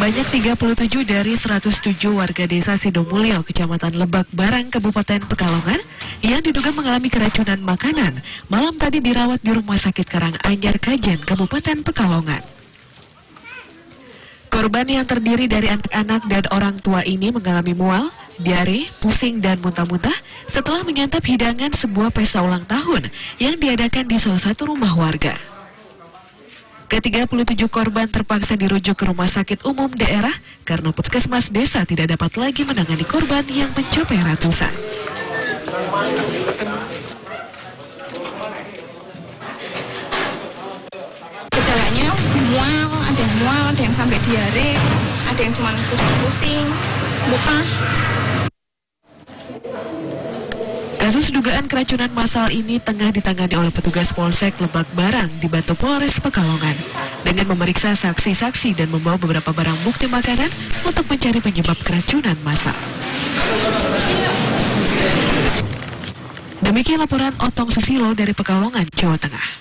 Sebanyak 37 dari 107 warga desa Sidomulyo, Kecamatan Lebak Barang, Kabupaten Pekalongan, yang diduga mengalami keracunan makanan, malam tadi dirawat di Rumah Sakit Karanganyar Kajen, Kabupaten Pekalongan. Korban yang terdiri dari anak-anak dan orang tua ini mengalami mual, diare, pusing, dan muntah-muntah setelah menyantap hidangan sebuah pesta ulang tahun yang diadakan di salah satu rumah warga. Ke-37 korban terpaksa dirujuk ke rumah sakit umum daerah karena puskesmas desa tidak dapat lagi menangani korban yang mencapai ratusan. Gejalanya mual, ada yang mual, ada yang sampai diare, ada yang cuma pusing-pusing, luka. Kasus dugaan keracunan massal ini tengah ditangani oleh petugas Polsek Lebak Barang di Batu Polres Pekalongan dengan memeriksa saksi-saksi dan membawa beberapa barang bukti makanan untuk mencari penyebab keracunan massal. Demikian laporan Otong Susilo dari Pekalongan, Jawa Tengah.